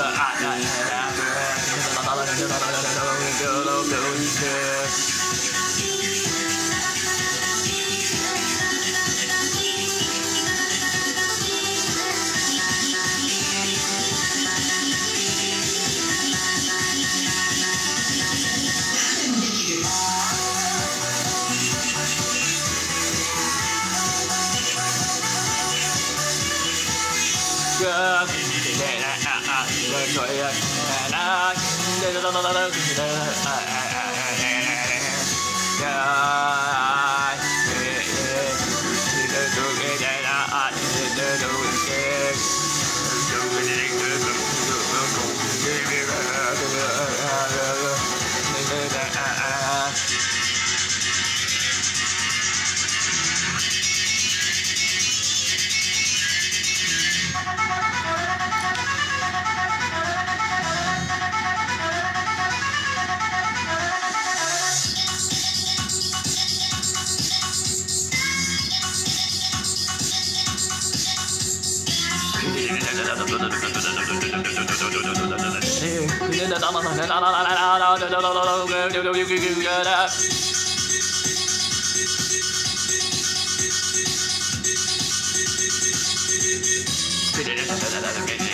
I got. Good. Okay.